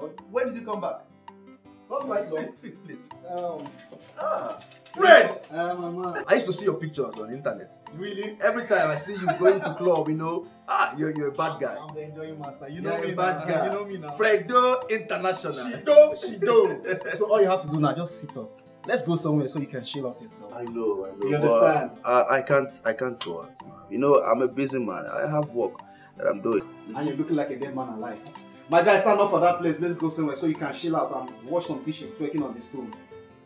Fine, I thank God. When did you come back? Not quite long. Sit, sit, please. Um, Ah, Fred! uh, my man. I used to see your pictures on the internet. Really? Every time I see you going to club, you know, ah, you're, you're a bad guy. I'm the enjoying master. You You're know a me bad now. guy. You know me now. Fredo International. Shido, Shido. so all you have to do now, just sit up. Let's go somewhere so you can chill out yourself. I know, I know. You understand? I, I can't, I can't go out now. You know, I'm a busy man. I have work that I'm doing. And you're looking like a dead man alive. My guy, stand up for that place. Let's go somewhere so you can chill out and watch some fishes twerking on the stone.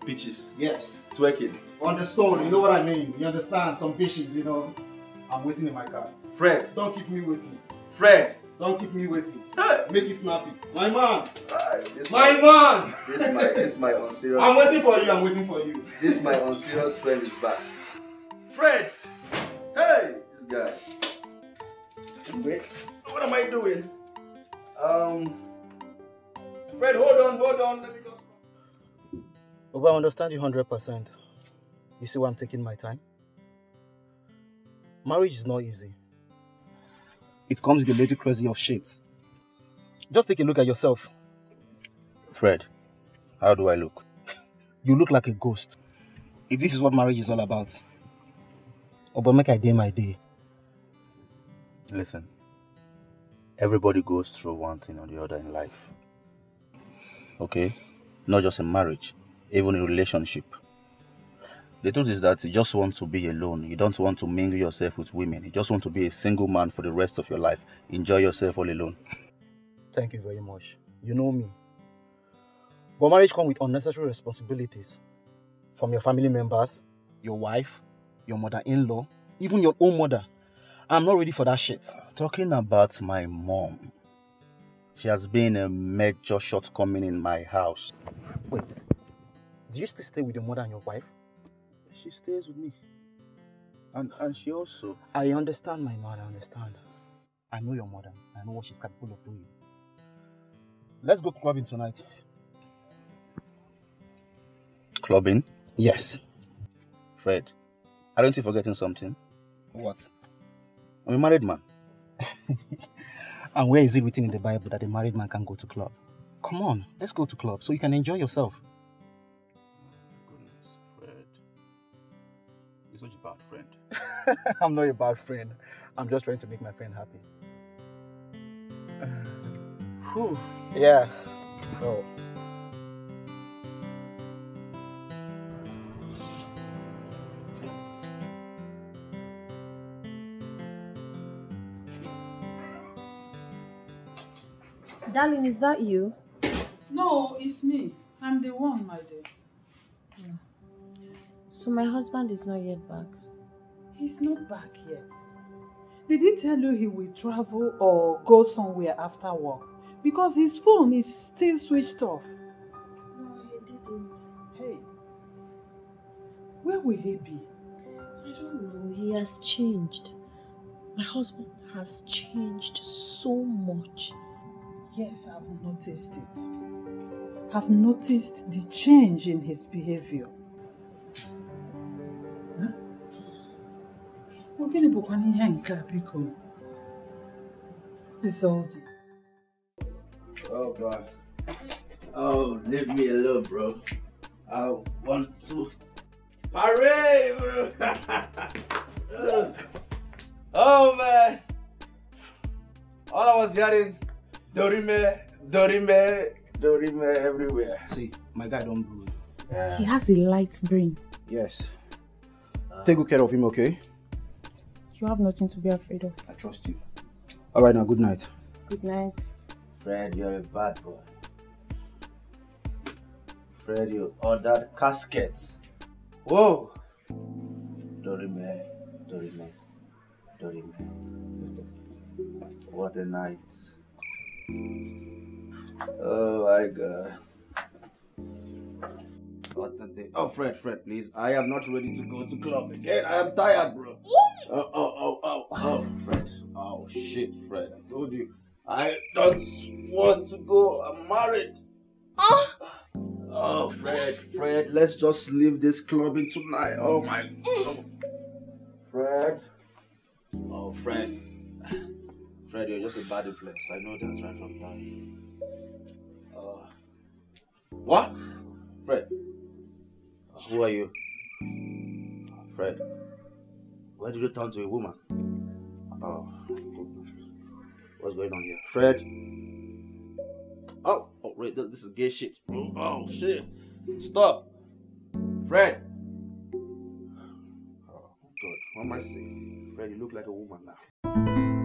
Beaches, Yes. twerking. On the stone, you know what I mean? You understand? Some fishes, you know. I'm waiting in my car. Fred, Don't keep me waiting. Fred. Don't keep me waiting. Hey. Make it snappy. My man. Ah, this My man. This my, this my unserious. I'm waiting for you. I'm waiting for you. This my unserious friend is back. Fred! Hey! This guy. Wait. What am I doing? Um. Fred, hold on, hold on. Let me just. But I understand you 100%. You see why I'm taking my time? Marriage is not easy. It comes with the lady crazy of shit. Just take a look at yourself. Fred, how do I look? You look like a ghost. If this is what marriage is all about. But make I day my day. Listen, everybody goes through one thing or the other in life. Okay? Not just in marriage, even in relationship. The truth is that you just want to be alone. You don't want to mingle yourself with women. You just want to be a single man for the rest of your life. Enjoy yourself all alone. Thank you very much. You know me. But marriage comes with unnecessary responsibilities. From your family members, your wife, your mother-in-law, even your own mother. I'm not ready for that shit. Talking about my mom, she has been a major shortcoming in my house. Wait. Do you still stay with your mother and your wife? She stays with me. And, and she also. I understand, my mother, I understand. I know your mother. I know what she's capable of doing. Let's go clubbing tonight. Clubbing? Yes. Fred, aren't you forgetting something? What? I'm a married man. And where is it written in the Bible that a married man can go to club? Come on, let's go to club so you can enjoy yourself. Goodness, Fred. You're such a bad friend. I'm not a bad friend. I'm just trying to make my friend happy. Whew. Yeah. Oh. Darling, is that you? No, it's me. I'm the one, my dear. So my husband is not yet back. He's not back yet. Did he tell you he will travel or go somewhere after work? Because his phone is still switched off. No, he didn't. Hey, where will he be? I don't know. He has changed. My husband has changed so much. Yes, I've noticed it. I've noticed the change in his behavior. Gịnị bụkwa ihe a all this? Oh, God. Oh, leave me alone, bro. I want to parade, bro. oh, man. All I was hearing, Dorime, Dorime, Dorime everywhere. See, my guy don't do Yeah. He has a light brain. Yes. Uh, Take good care of him, okay? You have nothing to be afraid of. I trust you. Alright now, good night. Good night. Fred, you're a bad boy. Fred, you ordered caskets. Whoa! Dorime, Dorime, Dorime. What a night. Oh my god. What a day. Oh, Fred, Fred, please. I am not ready to go to club again. I am tired, bro. Oh, oh, oh, oh, oh, Fred. Oh. shit, Fred. I told you. I don't want to go. I'm married. Oh, Oh, Fred, Fred, let's just leave this clubbing tonight. Oh my. Oh. Fred. Oh, Fred. Fred, you're just a bad influence. I know that right from time. Uh, what? Fred. Who are you? Fred. Why did you turn to a woman? Oh, what's going on here? Fred. Oh, oh, wait, this, is gay shit, bro. Oh, shit. Stop. Fred. Oh, God. What am I saying? Fred, you look like a woman now.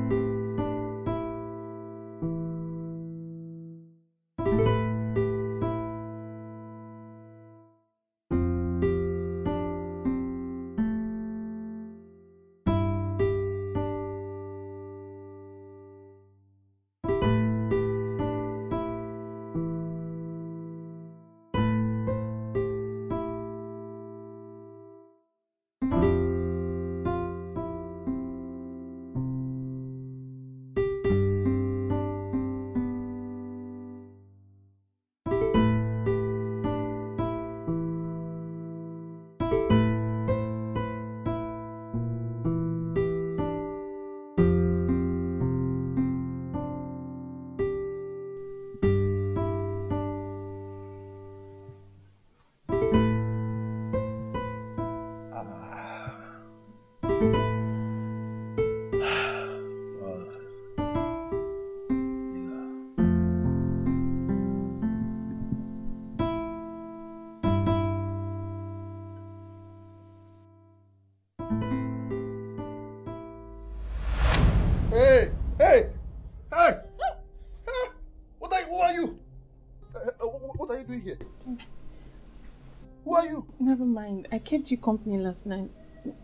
I kept you company last night.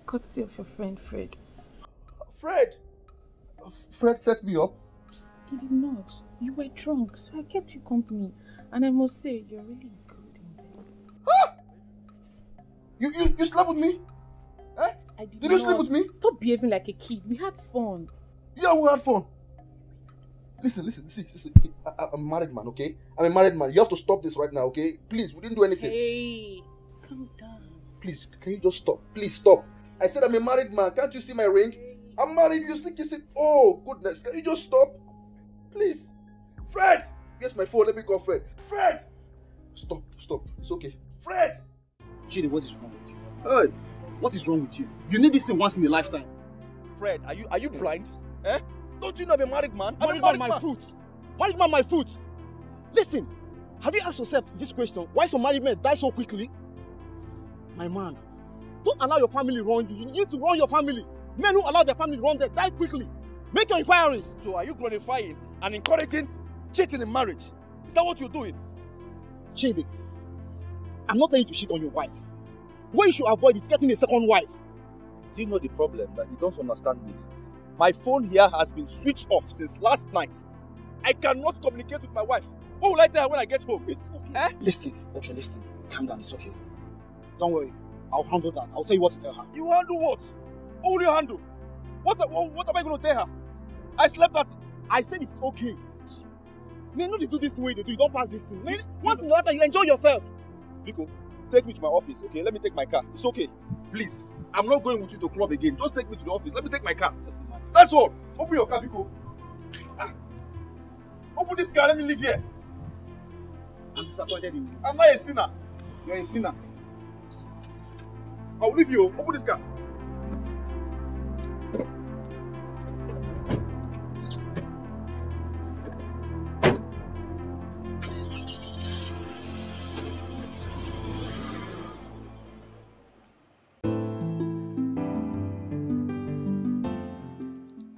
Courtesy of your friend Fred. Fred! Fred set me up. You did not. You were drunk, so I kept you company. And I must say, you're really good in bed. You, you, you slept with me? Eh? I did, Did you sleep with me? Stop behaving like a kid. We had fun. Yeah, we had fun. Listen, listen, see, see, see. I, I- I'm a married man, okay? I'm a married man. You have to stop this right now, okay? Please, we didn't do anything. Hey, calm down. Please, can you just stop? Please stop. I said I'm a married man. Can't you see my ring? I'm married. You still kissing. Oh, goodness. Can you just stop? Please. Fred! Yes, my phone. Let me call Fred. Fred! Stop, stop. It's okay. Fred! Chidi, what is wrong with you? Hey, What is wrong with you? You need this thing once in a lifetime. Fred, are you are you blind? Eh? Don't you know I'm a married man? I'm Married a man, married my foot. Married man, my foot. Listen, have you asked yourself this question? Why some married men die so quickly? My man, don't allow your family run you. You need to run your family. Men who allow their family run them die quickly. Make your inquiries. So are you glorifying and encouraging cheating in marriage? Is that what you're doing? Chidi, I'm not telling you to cheat on your wife. What you should avoid is getting a second wife. Do you know the problem that you don't understand me? My phone here has been switched off since last night. I cannot communicate with my wife. What will I tell her when I get home? It's okay. Eh? Listen, okay, listen. Calm down, it's okay. Don't worry. I'll handle that. I'll tell you what to tell her. You handle what? What will you handle? What, what, what am I going to tell her? I slept at. I said it's okay. Man, no, they do this way they do. You don't pass this thing. Man, once in a lifetime, you enjoy yourself. Biko, take me to my office, okay? Let me take my car. It's okay. Please. I'm not going with you to club again. Just take me to the office. Let me take my car. Just imagine. That's all. Open your car, Biko. Ah. Open this car. Let me leave here. I'm disappointed in you. I'm not a sinner. You're a sinner. I will leave you. Open this car.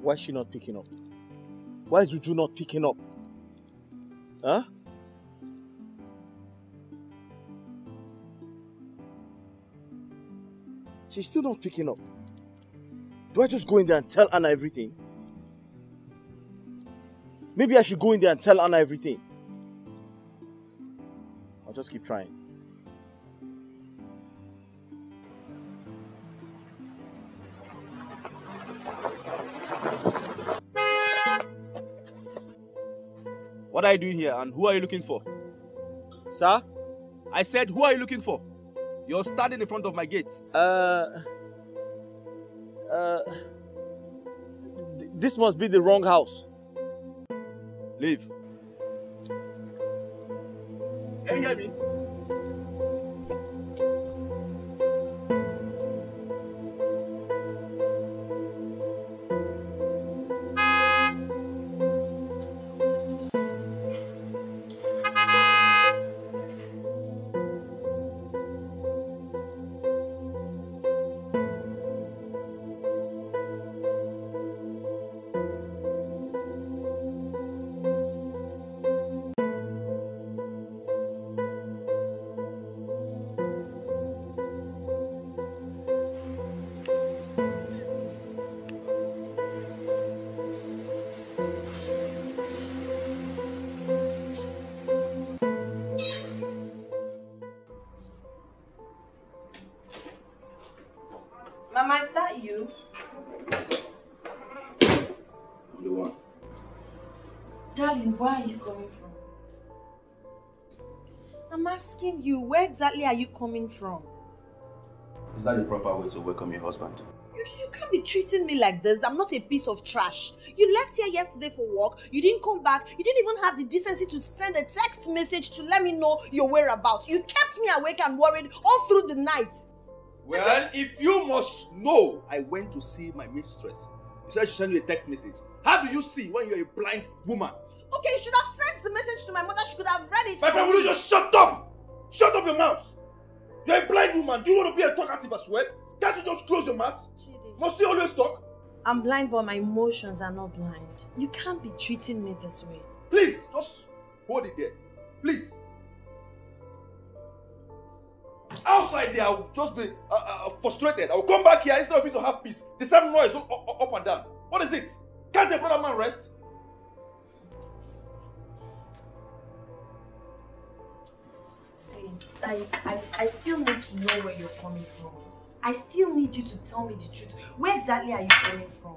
Why is she not picking up? Why is Uju not picking up? Huh? She's still not picking up. Do I just go in there and tell Anna everything? Maybe I should go in there and tell Anna everything. I'll just keep trying. What are you doing here and who are you looking for? Sir? I said, who are you looking for? You're standing in front of my gate. Uh. Uh. th- This must be the wrong house. Leave. Can you hear me? Where exactly are you coming from? Is that the proper way to welcome your husband? You, you can't be treating me like this. I'm not a piece of trash. You left here yesterday for work. You didn't come back. You didn't even have the decency to send a text message to let me know your whereabouts. You kept me awake and worried all through the night. Well, if you must know, I went to see my mistress. You said she sent you a text message. How do you see when you're a blind woman? Okay, you should have sent the message to my mother. She could have read it. My for friend, will you just shut up? Shut up your mouth. You're a blind woman. Do you want to be a talkative as well? Can't you just close your mouth? Chidi, Must you always talk? I'm blind, but my emotions are not blind. You can't be treating me this way. Please, just hold it there. Please. Outside there, I'll just be uh, uh, frustrated. I'll come back here instead of you to have peace. The same noise up, up, up and down. What is it? Can't a brother man rest? See, I, I, I still need to know where you're coming from. I still need you to tell me the truth. Where exactly are you coming from?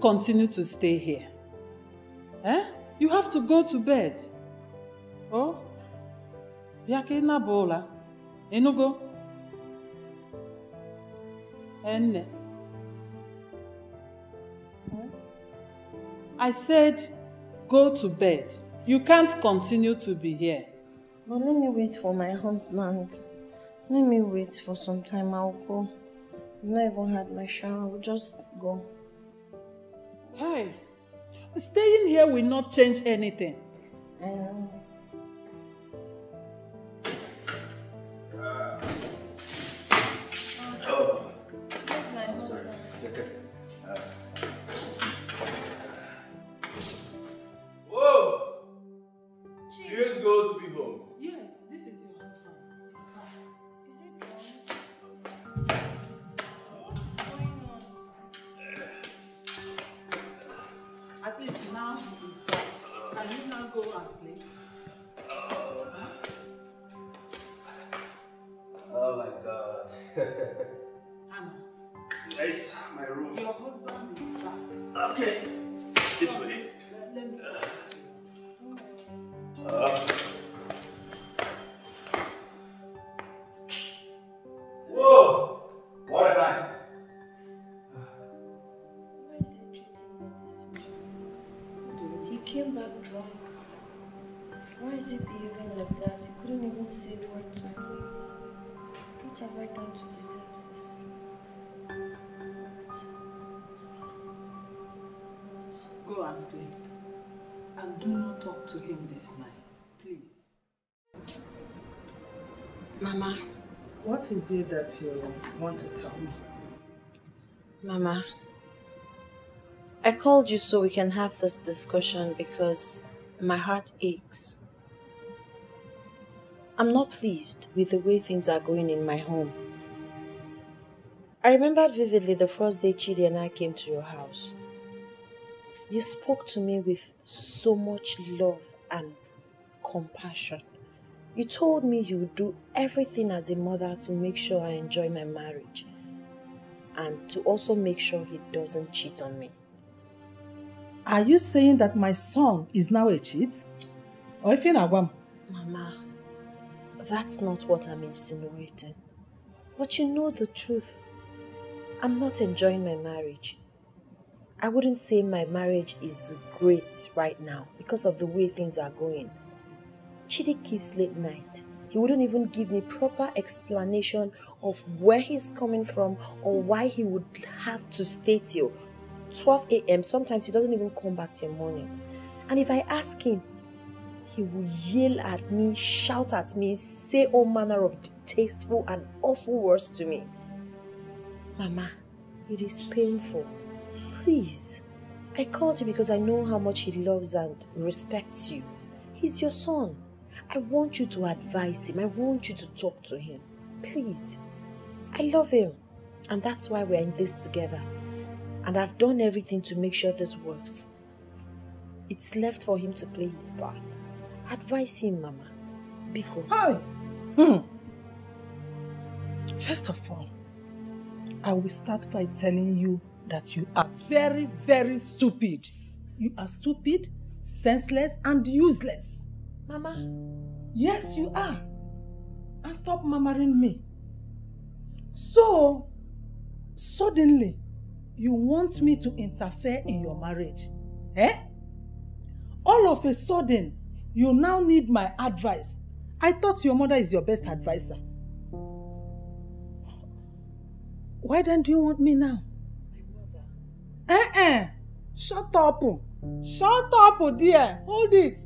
Continue to stay here. Eh? You have to go to bed. Oh? Bịa na bola. Enugo? Enne. I said go to bed. You can't continue to be here. But let me wait for my husband. Let me wait for some time. I'll go. I've not even had my shower. I'll just go. Hey, staying here will not change anything. Um, Can you now go and sleep? Oh, oh my god. Hannah, Nice, my room. your husband is back. Okay. What is it that you want to tell me? Mama, I called you so we can have this discussion because my heart aches. I'm not pleased with the way things are going in my home. I remembered vividly the first day Chidi and I came to your house. You spoke to me with so much love and compassion. You told me you would do everything as a mother to make sure I enjoy my marriage and to also make sure he doesn't cheat on me. Are you saying that my son is now a cheat? Or if you know, Mama, that's not what I'm insinuating. But you know the truth. I'm not enjoying my marriage. I wouldn't say my marriage is great right now because of the way things are going. Chidi keeps late night. He wouldn't even give me proper explanation of where he's coming from or why he would have to stay till 12 a.m. Sometimes he doesn't even come back till morning. And if I ask him, he will yell at me, shout at me, say all manner of distasteful and awful words to me. Mama, it is painful. Please, I called you because I know how much he loves and respects you. He's your son. I want you to advise him. I want you to talk to him. Please. I love him. And that's why we're in this together. And I've done everything to make sure this works. It's left for him to play his part. Advise him, Mama. Biko. Hi. Hmm. First of all, I will start by telling you that you are very, very stupid. You are stupid, senseless, and useless. Mama. Yes, you are. And stop murmuring me. So, suddenly, you want me to interfere in your marriage. Eh? All of a sudden, you now need my advice. I thought your mother is your best advisor. Why then do you want me now? Eh-eh. Shut up. Shut up, dear. Hold it.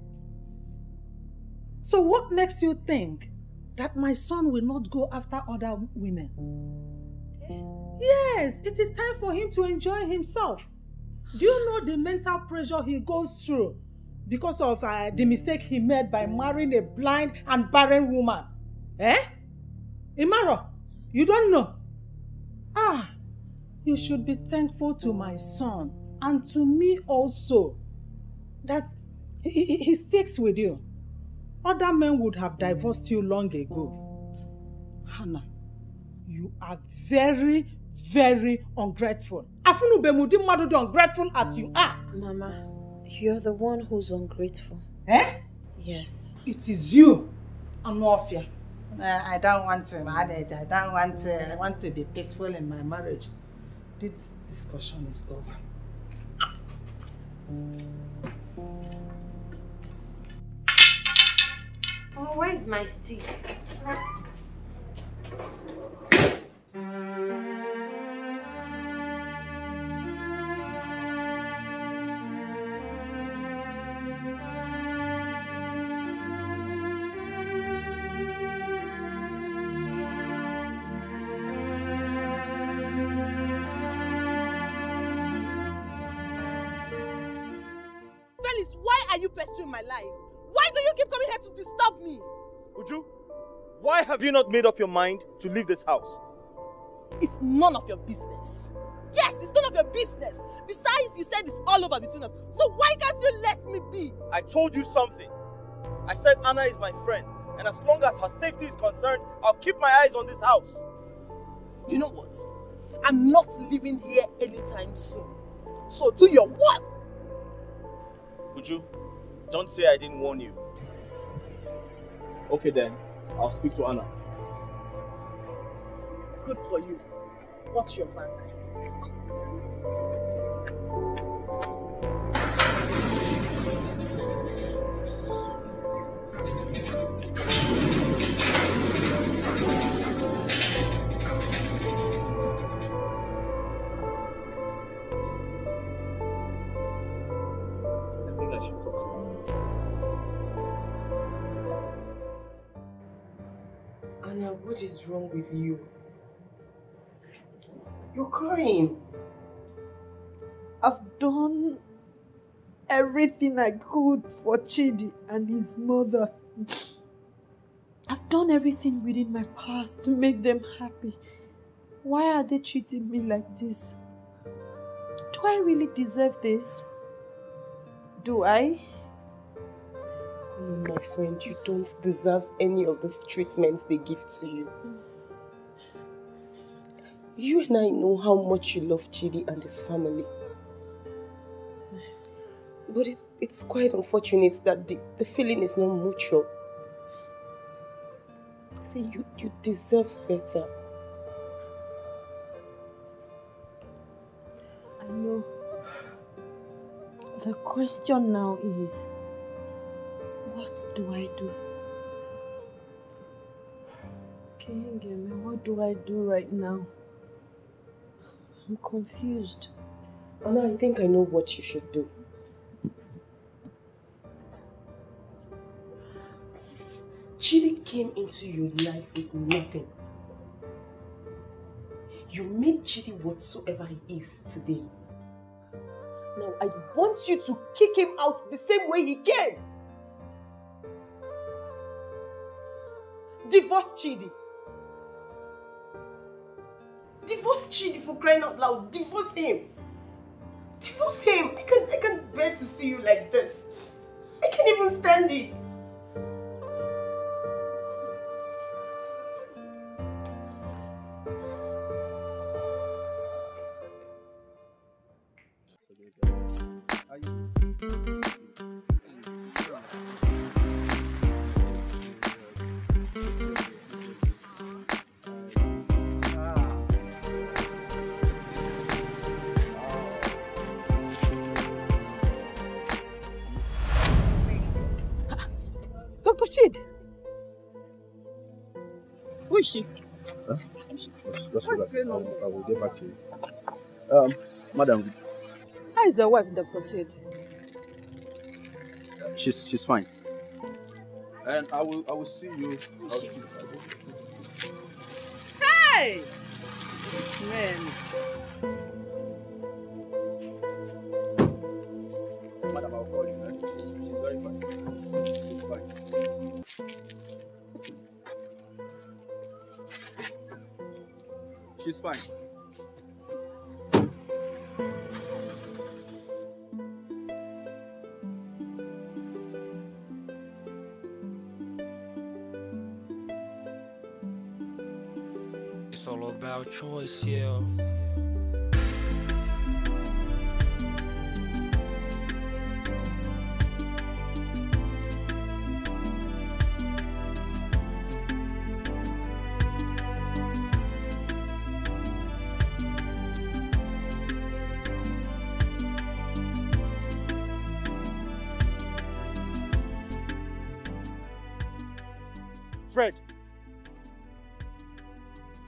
So what makes you think that my son will not go after other women? Yes, it is time for him to enjoy himself. Do you know the mental pressure he goes through because of uh, the mistake he made by marrying a blind and barren woman? Eh? Imaro, you don't know. Ah, you should be thankful to my son and to me also that he, he sticks with you. Other men would have divorced you long ago. Hannah, you are very, very ungrateful. Afunubemudi mmadụ dị ungrateful as you are. Mama, you're the one who's ungrateful. Eh? Yes. It is you, Anuofia. Uh, I don't want to manage. I don't want to, I want to be peaceful in my marriage. This discussion is over. Oh, where's my seat? Have you not made up your mind to leave this house? It's none of your business. Yes, it's none of your business. Besides, you said it's all over between us. So why can't you let me be? I told you something. I said Anna is my friend, and as long as her safety is concerned, I'll keep my eyes on this house. You know what? I'm not living here anytime soon. So do your worst. Would you? don't say I didn't warn you. Okay then, I'll speak to Anna. Good for you. Watch your back. What is wrong with you? You're crying. I've done everything I could for Chidi and his mother. I've done everything within my powers to make them happy. Why are they treating me like this? Do I really deserve this? Do I? My friend, you don't deserve any of this treatment they give to you. You and I know how much you love Chidi and his family. But it, it's quite unfortunate that the, the feeling is not mutual. See, you, you deserve better. I know. The question now is, what do I do? Kengeme, what do I do right now? I'm confused. Anna, I think I know what you should do. Chidi came into your life with nothing. You made Chidi whatsoever he is today. Now I want you to kick him out the same way he came. Divorce Chidi. Divorce Chidi for crying out loud. Divorce him. Divorce him. I can't, I can't bear to see you like this. I can't even stand it. I will, get back to you. Um, madam, How is your wife, Dr. Chid? she's she's fine. And I will I will see you. I'll see Hey! Man. Madam, I'll call you. She's very fine. She's fine. She's fine. It's all about choice, yeah. Fred.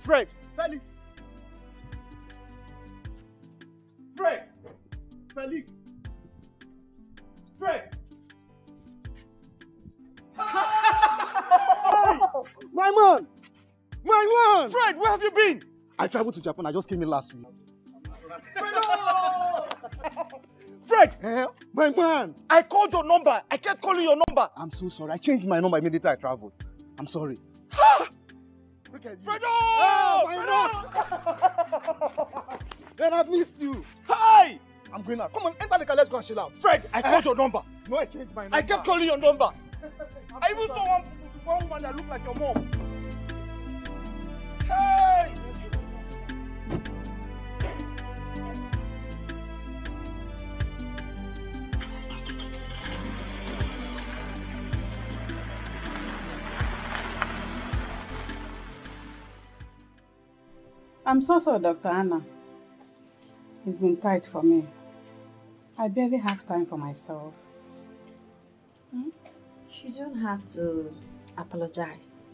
Fred. Felix. Fred. Felix. Fred. My man! My man! Fred, where have you been? I traveled to Japan. I just came in last week. Fred! Eh? My man! I called your number. I kept calling your number. I'm so sorry. I changed my number immediately I traveled. I'm sorry. Look at you. Fredo! Oh, my man! Man, I've missed you. Hi! I'm going out. Come on, enter the car. Let's go and chill out. Fred, I called your number. No, I changed my number. I kept calling your number. I even saw one, one woman that looked like your mom. Hey! I'm so sorry, Dr. Anna. It's been tight for me. I barely have time for myself. Hmm? You don't have to apologize.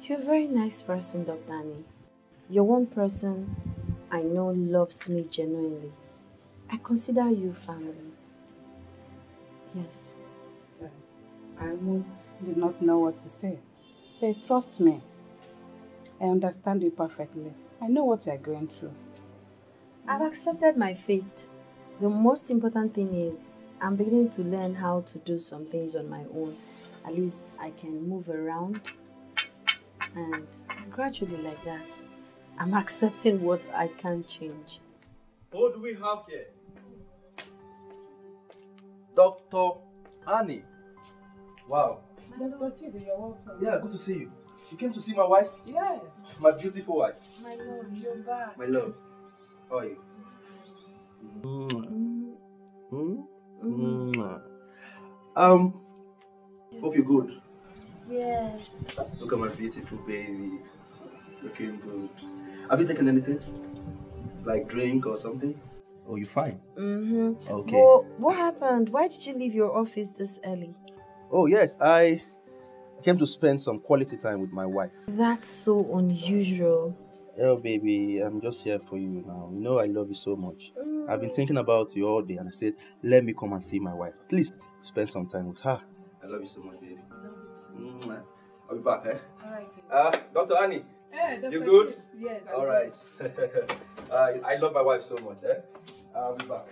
You're a very nice person, Dr. Annie. You're one person I know loves me genuinely. I consider you family. Yes. Sorry. I almost did not know what to say. But trust me, I understand you perfectly. I know what you're going through. I've accepted my fate. The most important thing is I'm beginning to learn how to do some things on my own. At least I can move around and gradually like that. I'm accepting what I can't change. What do we have here? Dr. Annie. Wow. Dr. Chidi, you're welcome. Yeah, good to see you. You came to see my wife? Yes. My beautiful wife. My love, you're back. My love. How are you? Um, hope you're good. Yes. Look at my beautiful baby. Looking good. Have you taken anything? Like drink or something? Oh, you fine? Mm-hmm. Okay. But what happened? Why did you leave your office this early? Oh, yes. I came to spend some quality time with my wife. That's so unusual. Oh, baby, I'm just here for you now. You know I love you so much. I've been thinking about you all day and I said, let me come and see my wife. At least spend some time with her. I love you so much, baby. Mwah. I'll be back, eh? Alright. Uh, Dr. Annie, Hey, you good? Yes, I'm All right. uh, I love my wife so much, eh? I'll be back.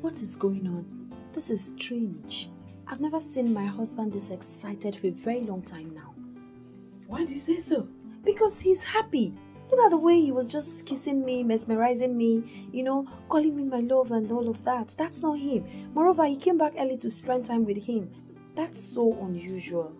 What is going on? This is strange. I've never seen my husband this excited for a very long time now. Why do you say so? Because he's happy. Look at the way he was just kissing me, mesmerizing me, you know, calling me my love and all of that. That's not him. Moreover, he came back early to spend time with him. That's so unusual.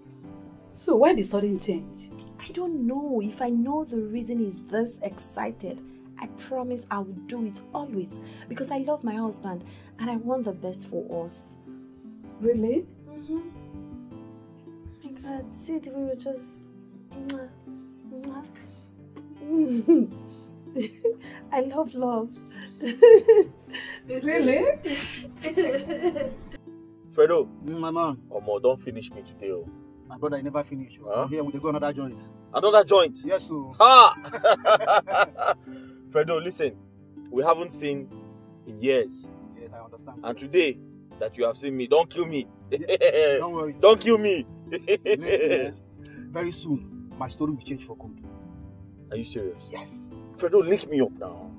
So why the sudden change? I don't know. If I know the reason he's this excited, I promise I will do it always because I love my husband and I want the best for us. Really? Mm-hmm. My God, see we was just. Mwah, mwah. I love love. Really? Fredo. my man. Omo, don't finish me today. Oh. My brother, I never finish. Huh? Here we dey go another joint. Another joint? Yes, so. Ha! Fredo, listen. We haven't seen in years. Yes, I understand. And today that you have seen me, don't kill me. Don't worry. Don't kill me. Eh, very soon, my story will change for good. Are you serious? Yes. Fredo, link me up now.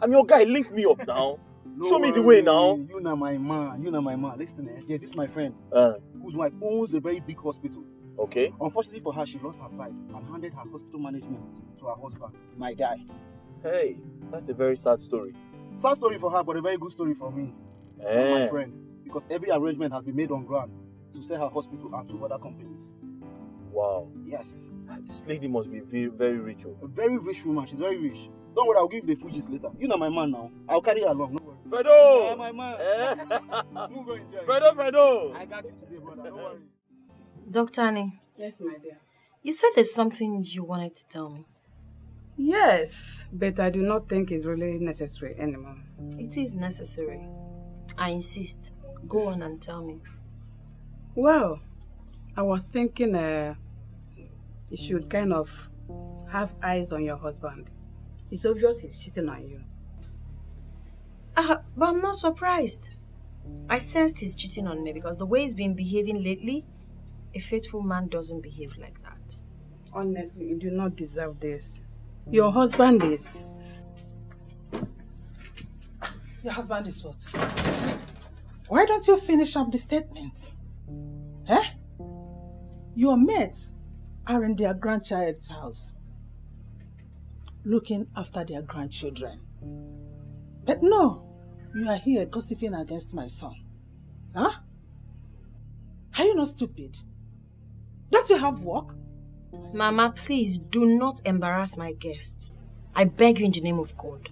I'm your guy, link me up now. No Show me the way now. You know my man. You know my man. Listen, eh, yes, this is my friend. Uh, whose wife owns a very big hospital. Okay. Unfortunately for her, she lost her sight and handed her hospital management to her husband, my guy. Hey, that's a very sad story. Sad story for her, but a very good story for me. and my Eh. friend. Because every arrangement has been made on ground to sell her hospital and two other companies. Wow. Yes. This lady must be very, very rich. oh. A very rich woman. She's very rich. Don't worry, I'll give you the Fujis later. You know my man now. I'll carry her along. No worry. Fredo! Yeah, my man. Eh? Move go enjoy. Fredo, Fredo! I got you today, brother. Don't worry. Dr. Annie, Yes, my dear. you said there's something you wanted to tell me. Yes, but I do not think it's really necessary anymore. It is necessary. I insist. Go on and tell me. Well, I was thinking uh, you should kind of have eyes on your husband. It's obvious he's cheating on you. Uh, but I'm not surprised. I sensed he's cheating on me because the way he's been behaving lately, a faithful man doesn't behave like that. Honestly, you do not deserve this. Your husband is. Your husband is what? Why don't you finish up the statement? Eh? Your mates are in their grandchild's house, looking after their grandchildren. But no, you are here gossiping against my son. Huh? Are you not stupid? Don't you have work? Mama, please do not embarrass my guest. I beg you in the name of God.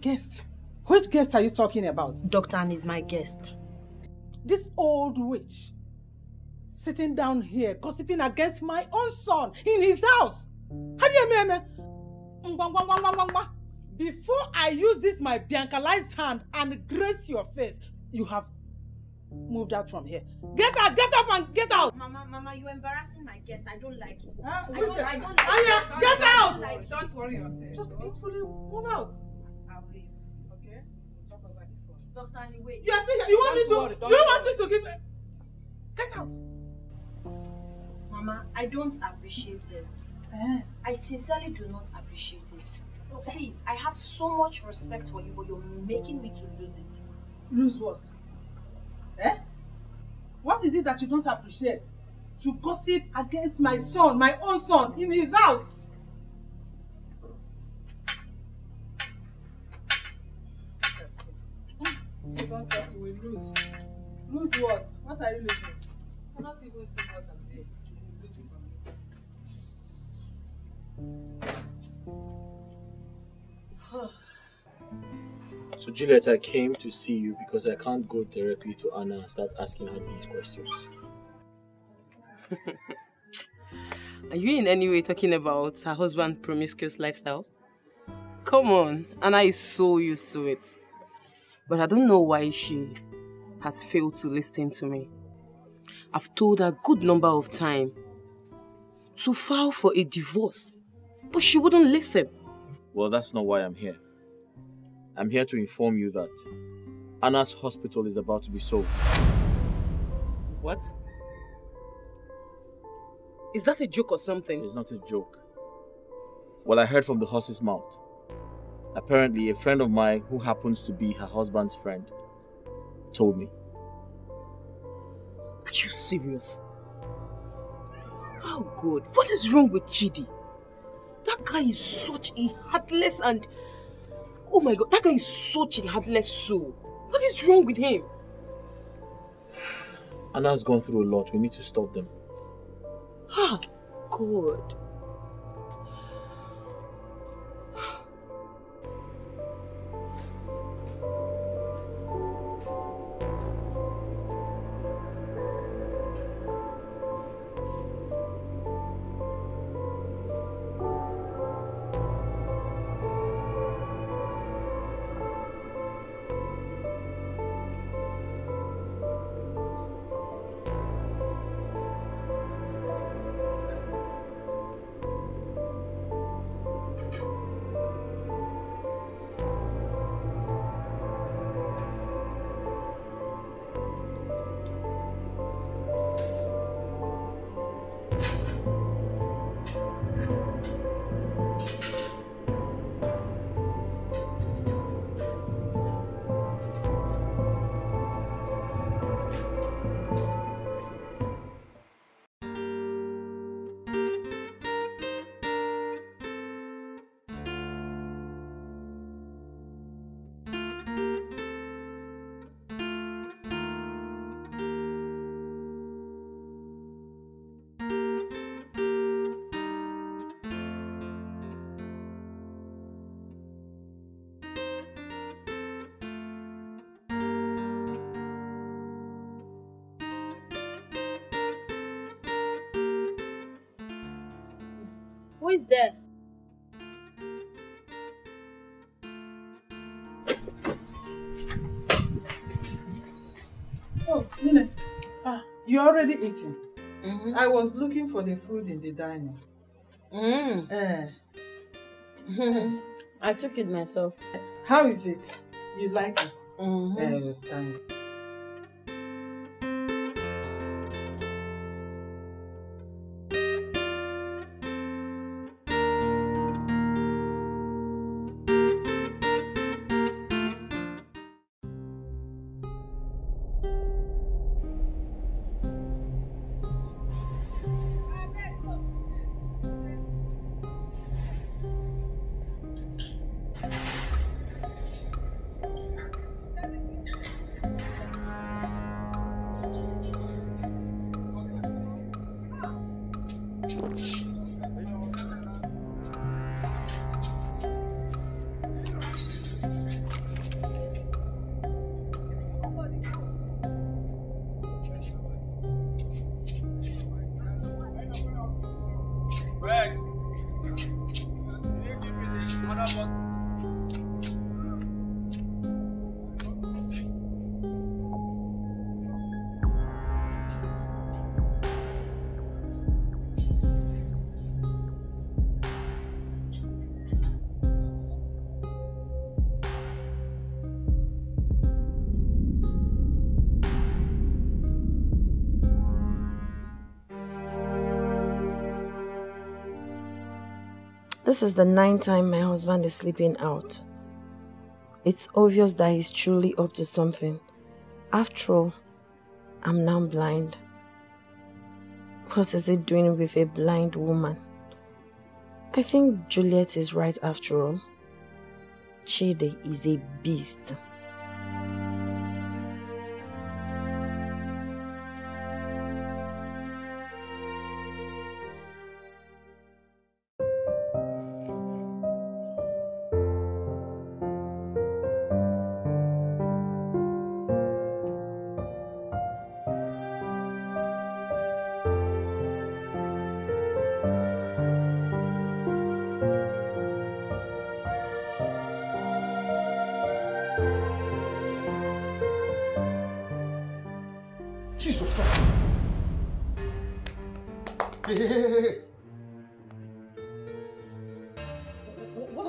Guest? Which guest are you talking about? Dr. Ann is my guest. This old witch sitting down here gossiping against my own son in his house. Before I use this my Biancalized hand and grace your face, you have moved out from here. Get out, get up and get out. Mama, Mama, you're embarrassing my guest. I don't like it. Huh? I don't, I don't like Anya, it. get I out! don't like. Don't worry yourself. Just peacefully move out. Dr. You are still here. You want me Don't to? Do you want me to give? Get out. Mama, I don't appreciate this. Eh. I sincerely do not appreciate it. Please, I have so much respect for you, but you're making me to lose it. Lose what? Eh? What is it that you don't appreciate? To gossip against my son, my own son, in his house. You don't tell me we lose. Lose what? What are you losing? I'm not even seeing what I'm doing. You lose it on me. So Juliet, I came to see you because I can't go directly to Anna and start asking her these questions. Are you in any way talking about her husband's promiscuous lifestyle? Come on, Anna is so used to it. But I don't know why she has failed to listen to me. I've told her a good number of times to file for a divorce, but she wouldn't listen. Well, that's not why I'm here. I'm here to inform you that Anna's hospital is about to be sold. What? Is that a joke or something? It's not a joke. Well, I heard from the horse's mouth. Apparently, a friend of mine who happens to be her husband's friend told me. Are you serious? Oh God, what is wrong with Chidi? That guy is such a heartless and... Oh my God, that guy is such a heartless soul. What is wrong with him? Anna's gone through a lot. We need to stop them. Ah, God. Who is there? Oh, Nene. Ah, you already eating? Mm-hmm. I was looking for the food in the dining. Mm. Eh, I took it myself. how is it? You like it? Mm-hmm. Eh, thank you. This is the ninth time my husband is sleeping out. It's obvious that he's truly up to something. After all, I'm now blind. What is he doing with a blind woman? I think Juliet is right after all. Chidi is a beast.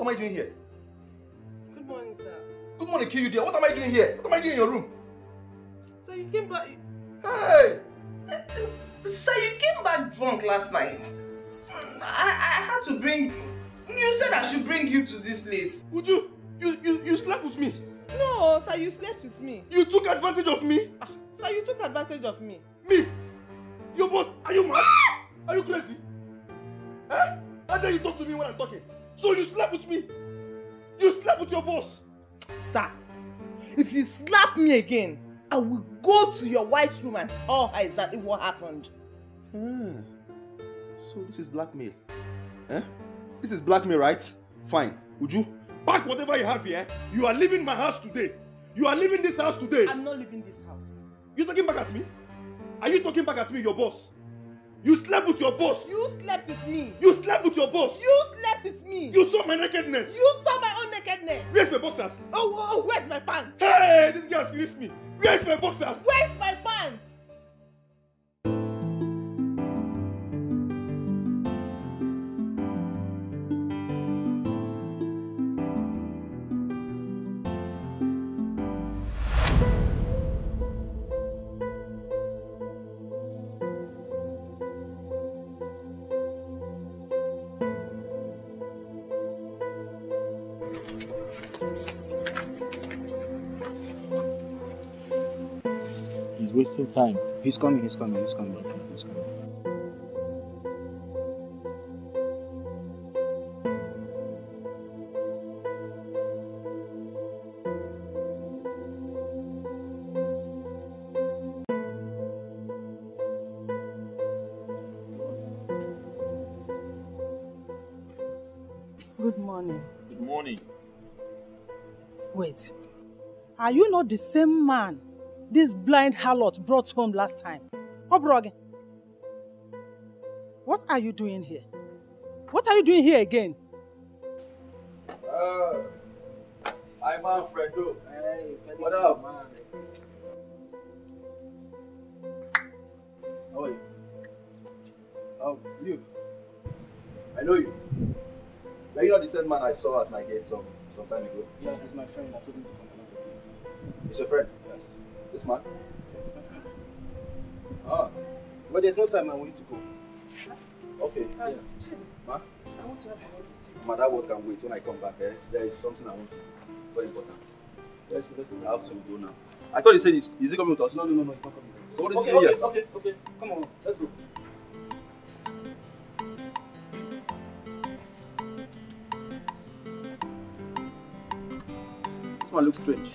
Am I doing here? Good morning, sir. Good morning, kill you there. What am I doing here? What am I doing in your room? So you came back. Hey! Sir, you came back drunk last night. I, I had to bring. You said I should bring you to this place. Would you? You, you, you slept with me? No, sir, you slept with me. You took advantage of me? Sir, you took advantage of me. Me? Your boss? Are you mad? Are you crazy? Eh? How dare you talk to me when I'm talking? So you slept with me? You slept with your boss? Sir, if you slap me again, I will go to your wife's room and tell her exactly what happened. Hmm. So this is blackmail. Eh? This is blackmail, right? Fine. Would you pack whatever you have here? You are leaving my house today. You are leaving this house today. I'm not leaving this house. You talking back at me? Are you talking back at me, your boss? You slept with your boss. You slept with me. You slept with your boss. You slept with me. You saw my nakedness. You saw my own nakedness. Where's my boxers? Oh, oh, where's my pants? Hey, this guy has finished me. Where's my boxers? Where's my pants? Wasting time. He's coming, he's coming, he's coming, he's coming. Good morning. Good morning. Wait. Are you not the same man this blind harlot brought home last time? Obroge. What are you doing here? What are you doing here again? Uh, I'm Alfredo. Hey, what up? How are you? Oh, you. I know you. Are you not the same man I saw at my gate some some time ago? Yeah, he's my friend. I told him to come along. He's your friend? Yes. This man? Yes, my friend. Ah, But there's no time I want you to go. okay. Uh, Yeah. Ma? I want to have a word with you. Ma, that word can wait when I come back. Eh? There is something I want to do. Very important. Let's, let's I have to go now. I thought he said he's, is he coming with us? No, no, no, no, he's not coming. So what is okay, he okay, here? okay, okay. Come on, let's go. This man looks strange.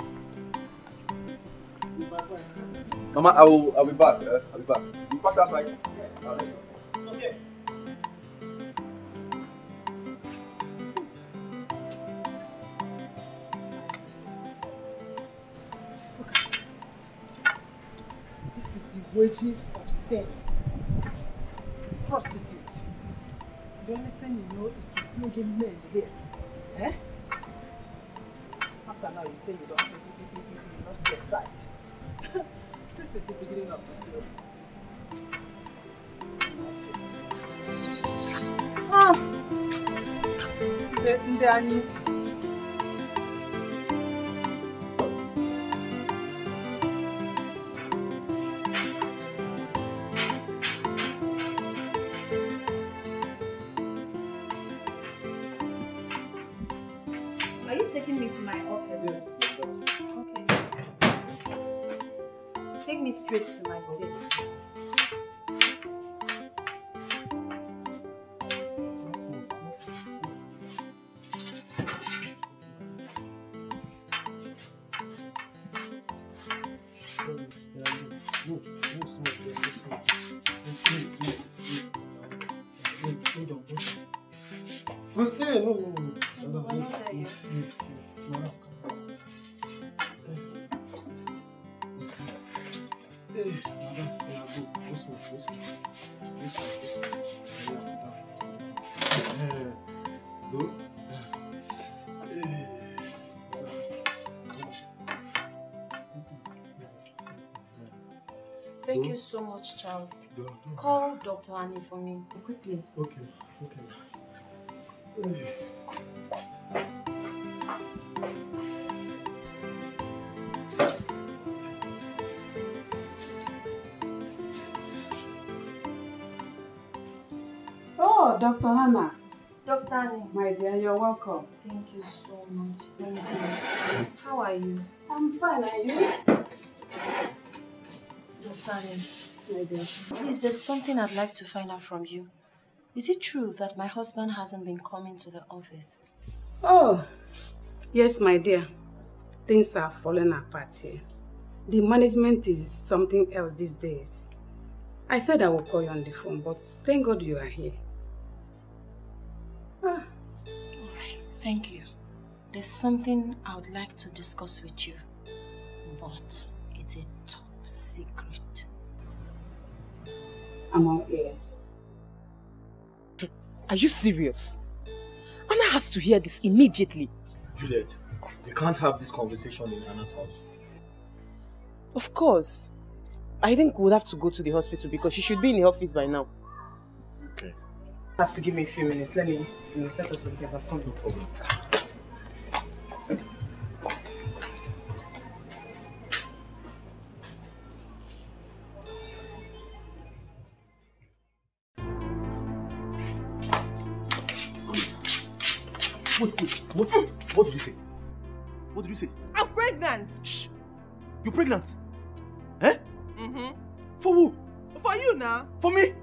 I will, I'll be back. Eh? I'll be back. You park that side? Yeah. Okay. Look at it. This is the wages of sin. Prostitute. The only thing you know is to bring in men here. Eh? After now you say you don't you, you, you, you lost your sight. This is the beginning of the story. Ah! Ndị ndị Go. much, Charles. Go, go. Call Dr. Annie for me quickly. Okay, okay. Oh, Dr. Hannah. Dr. Annie. My dear, you're welcome. Thank you so much. Thank you. How are you? I'm fine, are you? Dr. Annie. My dear. Please, there's something I'd like to find out from you. Is it true that my husband hasn't been coming to the office? Oh, yes, my dear. Things are falling apart here. The management is something else these days. I said I will call you on the phone, but thank God you are here. Ah, Alright, thank you. There's something I would like to discuss with you, but it's a top secret. I'm all ears. Are you serious? Anna has to hear this immediately. Juliet, you can't have this conversation in Anna's house. Of course. I think we'll have to go to the hospital because she should be in the office by now. Okay. Have to give me a few minutes. Let me you know, set up something. I'll come. No problem. Pregnant? Eh? Mm-hmm. For who? For you now. For me?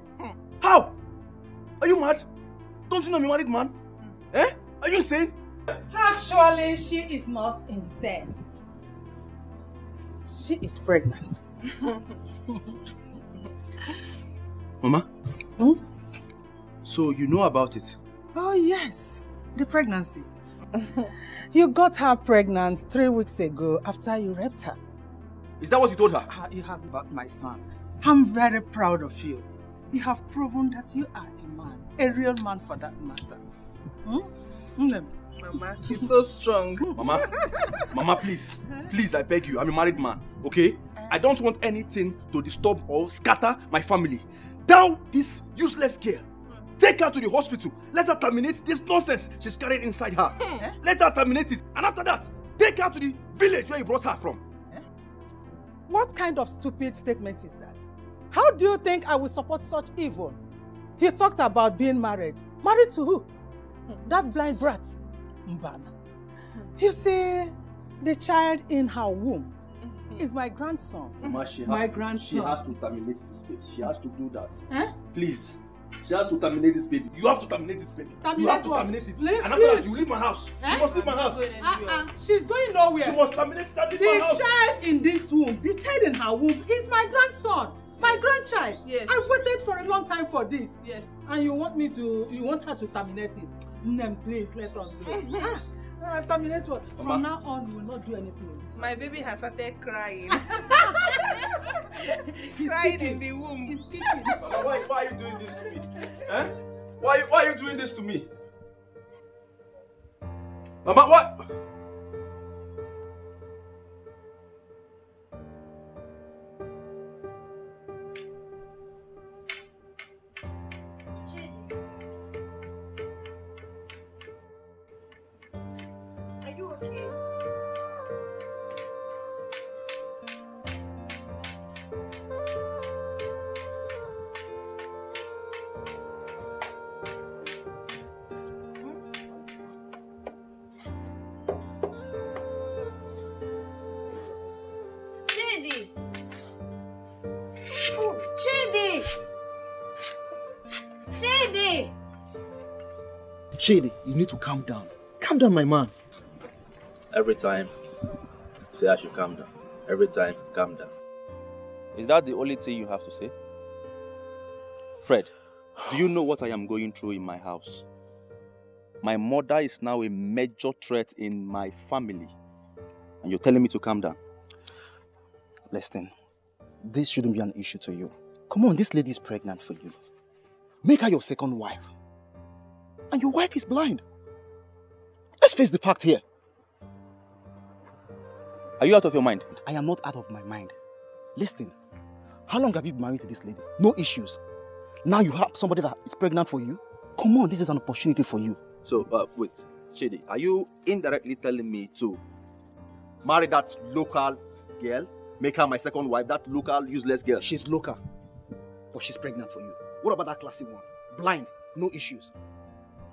How? Are you mad? Don't you know I'm a married man? Eh? Are you insane? Actually, she is not insane. She is pregnant. Mama? Hmm? So you know about it? Oh, yes, the pregnancy. you got her pregnant three weeks ago after you raped her. Is that what you told her? Ah, You have got my son. I'm very proud of you. You have proven that you are a man, a real man for that matter. Hmm? Nnem. Mama, he's so strong. Mama, Mama, please, please, I beg you. I'm a married man, okay? I don't want anything to disturb or scatter my family. Down this useless girl. Take her to the hospital. Let her terminate this nonsense she's carrying inside her. Let her terminate it. And after that, take her to the village where you brought her from. What kind of stupid statement is that? How do you think I will support such evil? He talked about being married. Married to who? That blind brat. Mbana. You see, the child in her womb is my grandson. Mama, she has, My to, grandson. she has to terminate this baby. She has to do that. Eh? Please. She has to terminate this baby. You have to terminate this baby. you Terminate have to what? terminate it. Leave- and after that, you leave my house. Eh? You must leave my house. Uh-uh. She's going nowhere. She must terminate that leave my The house. child in this womb, the child in her womb is my grandson, my grandchild. Yes. I waited for a long time for this. Yes. And you want me to, you want her to terminate it? Nnem, please let us go. ah, uh, terminate what? From Mama. now on, we will not do anything in this. My baby has started crying. He's crying kicking. in the womb. He's kicking. Mama, why, why are you doing this to me? Huh? Why, why are you doing this to me? Mama, what? Shady, you need to calm down. Calm down, my man. Every time, say I should calm down. Every time, calm down. Is that the only thing you have to say? Fred, do you know what I am going through in my house? My mother is now a major threat in my family. And you're telling me to calm down? Listen, this shouldn't be an issue to you. Come on, this lady is pregnant for you. Make her your second wife. And your wife is blind. Let's face the fact here. Are you out of your mind? I am not out of my mind. Listen, how long have you been married to this lady? No issues. Now you have somebody that is pregnant for you? Come on, this is an opportunity for you. So, uh, wait, Chidi, are you indirectly telling me to marry that local girl, make her my second wife, that local useless girl? She's local, but she's pregnant for you. What about that classic one? Blind, no issues.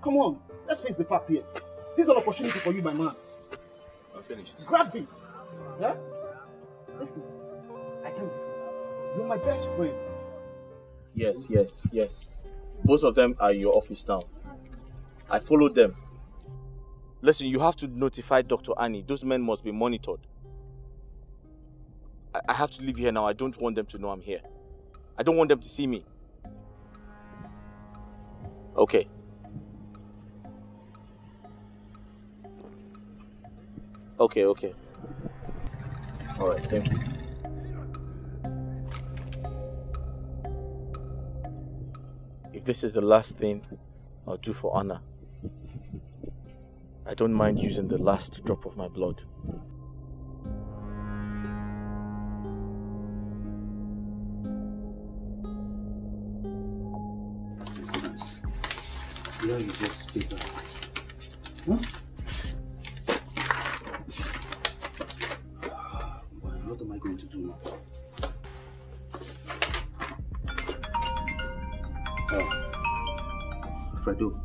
Come on, let's face the fact here. This is an opportunity for you, my man. I'm finished. Grab it. Yeah? Listen, I can't. You're my best friend. Yes, yes, yes. Both of them are in your office now. I followed them. Listen, you have to notify Dr. Annie. Those men must be monitored. I, I have to leave here now. I don't want them to know I'm here. I don't want them to see me. Okay. Okay, okay. Alright, thank you. If this is the last thing I'll do for Anna, I don't mind using the last drop of my blood. Where is this paper? Huh? Boy, What am I going to do now? Oh. Fredo.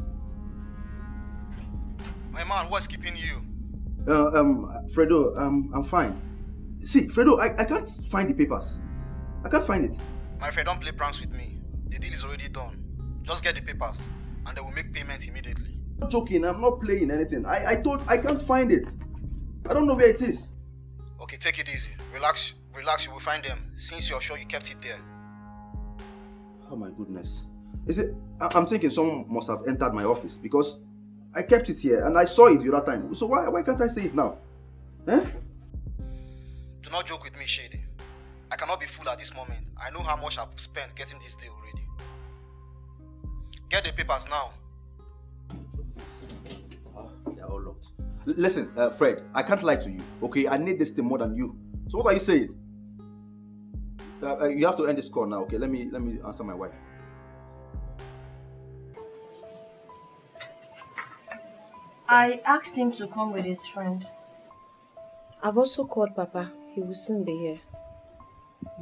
My man, what's keeping you? Uh, um, Fredo, um, I'm fine. See, Fredo, I, I can't find the papers. I can't find it. My friend, don't play pranks with me. The deal is already done. Just get the papers, and they will make payment immediately. I'm not joking. I'm not playing anything. I, I told I can't find it. I don't know where it is. Okay, take it easy. Relax, relax. You will find them. Since you're sure you kept it there. Oh my goodness. Is it? I, I'm thinking someone must have entered my office because I kept it here and I saw it the other time. So why why can't I see it now? Eh? Do not joke with me, Shady. I cannot be fool at this moment. I know how much I've spent getting this deal already. Get the papers now. They're all locked. L- listen, uh, Fred, I can't lie to you. Okay, I need this thing more than you. So what are you saying? Uh, uh, you have to end this call now. Okay, let me let me answer my wife. I asked him to come with his friend. I've also called Papa. He will soon be here.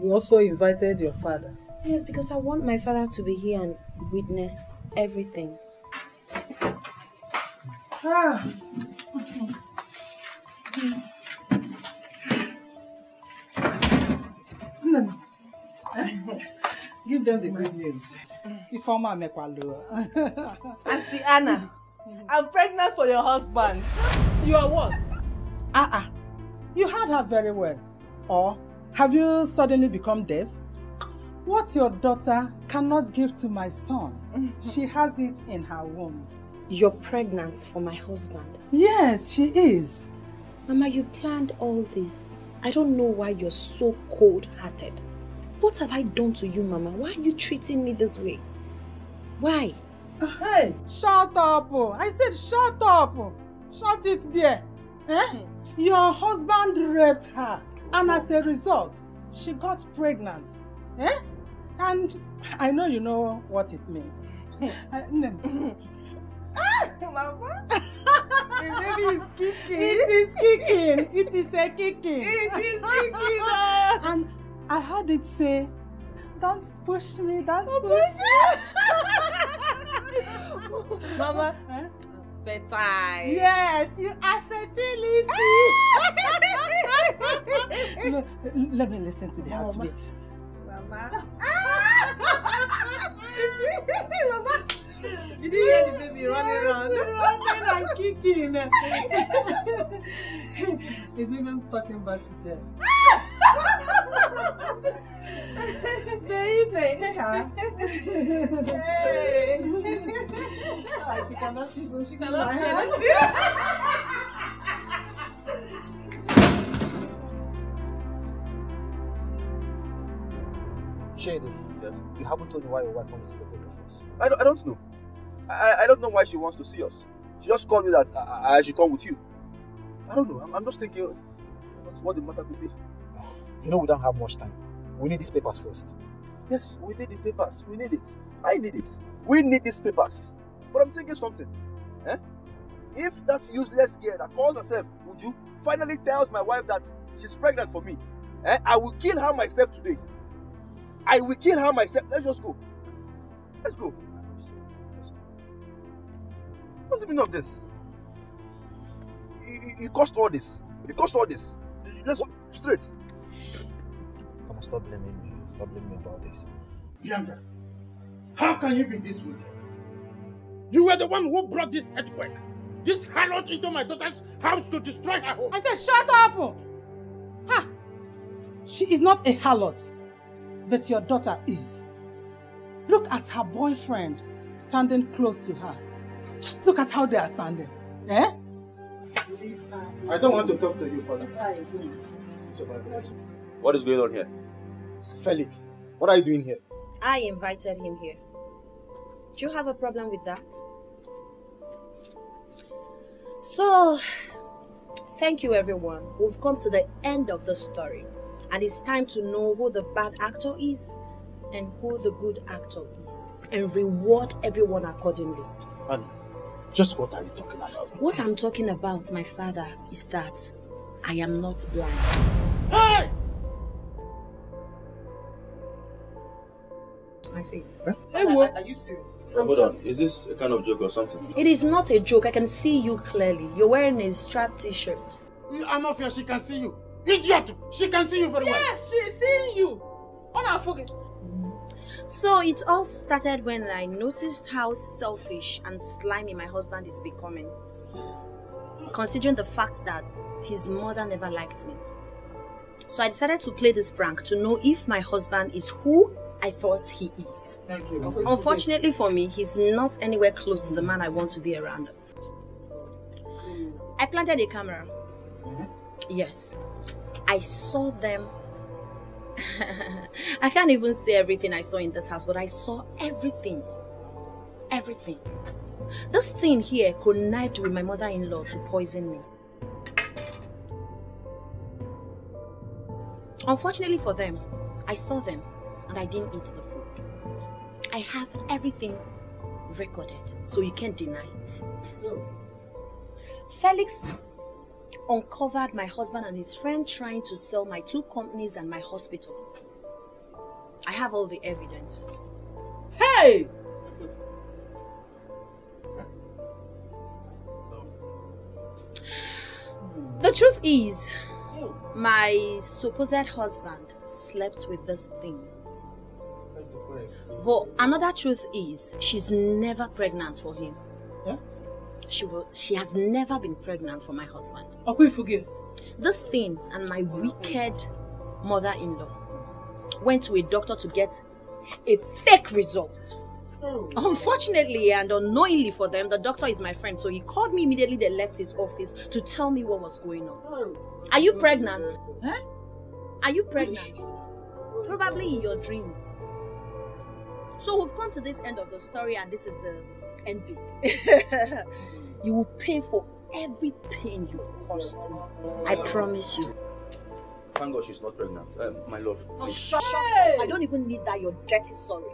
You also invited your father. Yes, because I want my father to be here and witness everything. Ah. Nne m, Give them the good news. Ifeoma mekwalo. Auntie Anna, I'm pregnant for your husband. You are what? Ah ah. You heard her very well. Or have you suddenly become deaf? What your daughter cannot give to my son, she has it in her womb. You're pregnant for my husband. Yes, she is. Mama, you planned all this. I don't know why you're so cold-hearted. What have I done to you, Mama? Why are you treating me this way? Why? Hey, shut up. I said shut up. Shut it there. Eh? Your husband raped her and as a result, she got pregnant. Eh? And I know you know what it means. Uh, Ah, Mama. the baby is kicking. It is kicking. It is a kicking. It is kicking. ah. and I heard it say, don't push me, don't push push me. Mama. Eh? Fertile. Yes, you are fertility. no, let me listen to the heartbeat. Mama. Mama. You didn't hear the baby running around. running and kicking. He's even talking back to them. Baby. Hey. Ah, she cannot even she cannot Shady, you haven't told me why your wife wants to see the both of us. I don't, I don't know. I, I don't know why she wants to see us. She just called me that I, I should come with you. I don't know. I'm, I'm just thinking what's what the matter could be. You know we don't have much time. We need these papers first. Yes, we need the papers. We need it. I need it. We need these papers. But I'm thinking something. Eh? If that useless girl that calls herself Uju finally tells my wife that she's pregnant for me, eh, I will kill her myself today. I will kill her myself. Let's just go. Let's go. What's the meaning of this? It, it, it cost all this. It cost all this. Let's go straight. Come on, stop blaming me. Stop blaming me about this. Bianca, how can you be this wicked? You were the one who brought this earthquake, this harlot into my daughter's house to destroy her home. I said, shut up! Ha! She is not a harlot, but your daughter is. Look at her boyfriend standing close to her. Just look at how they are standing. Eh? I don't want to talk to you father. What is going on here? Felix, what are you doing here? I invited him here. Do you have a problem with that? So, thank you everyone. We've come to the end of the story. And it's time to know who the bad actor is and who the good actor is. And reward everyone accordingly. And just what are you talking about? What I'm talking about, my father, is that I am not blind. Hey! My face. Hey, what? Are you serious? hold on. Is this a kind of joke or something? It is not a joke. I can see you clearly. You're wearing a striped t-shirt. Anofia, she can see you. Idiot! She can see you very well. Yes, she's seeing you. On her forget. So it all started when I noticed how selfish and slimy my husband is becoming. Considering the fact that his mother never liked me. So I decided to play this prank to know if my husband is who I thought he is. Thank you. Unfortunately for me, he's not anywhere close to the man I want to be around. I planted a camera. Mm-hmm. Yes. I saw them. I can't even say everything I saw in this house, but I saw everything. Everything. This thing here connived with my mother-in-law to poison me. Unfortunately for them, I saw them and I didn't eat the food. I have everything recorded, so you can't deny it. Felix uncovered my husband and his friend trying to sell my two companies and my hospital. I have all the evidences. Hey! The truth is, my supposed husband slept with this thing. But another truth is, she's never pregnant for him. She will, she has never been pregnant for my husband. Okay, forgive. This thing and my wicked mother-in-law went to a doctor to get a fake result. Hmm. Unfortunately and unknowingly for them, the doctor is my friend, so he called me immediately they left his office to tell me what was going on. Hmm. Are you pregnant? Huh? Are you pregnant? Probably in your dreams. So we've come to this end of the story and this is the end bit. you will pay for every pain you've caused me. I promise you. Thank God she's not pregnant. Um, my love. Oh, please. shut, shut up. I don't even need that, you're dirty sorry.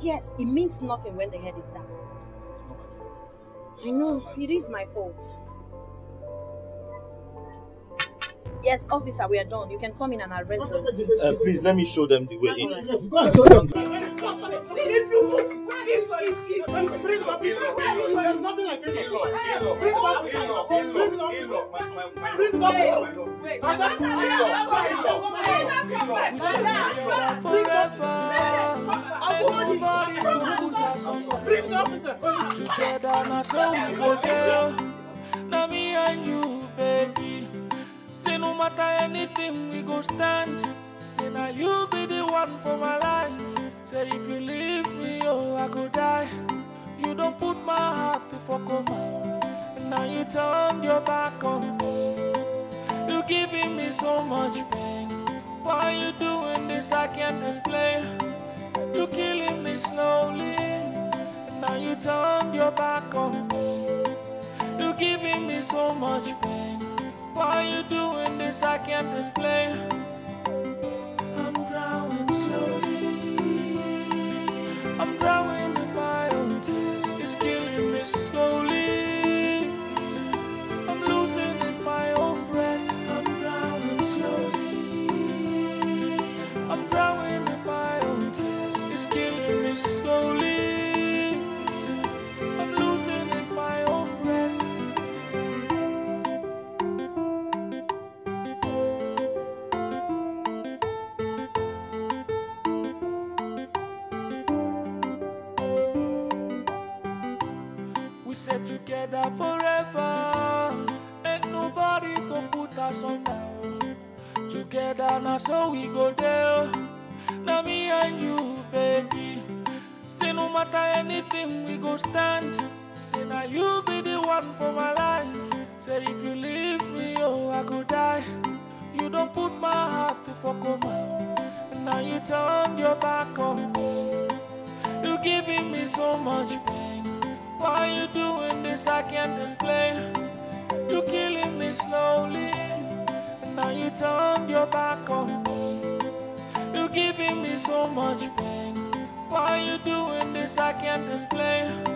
Yes, it means nothing when the head is down. I know, it is my fault. Yes, officer, we are done. You can come in and arrest them. Uh, please let me show them the way in. Bring the officer. Together now so we go there. Now me and you, baby. Matter anything, we go stand. Say now you be the one for my life. Say if you leave me, oh I go die. You don't put my heart to fuck on And now you turn your back on me. You giving me so much pain. Why you doing this? I can't explain. You killing me slowly. And now you turn your back on me. You giving me so much pain. Why you doing this? I can't explain. I'm drowning slowly. I'm drowning together forever. Ain't nobody go put us under. Together now so we go there. Now me and you, baby. Say no matter anything, we go stand. Say now you be the one for my life. Say if you leave me, oh I go die. You don't put my heart to fuck on now you turn your back on me. You giving me so much pain. Why you doing this? I can't explain. You killing me slowly. And now you turn your back on me. You giving me so much pain. Why you doing this? I can't explain.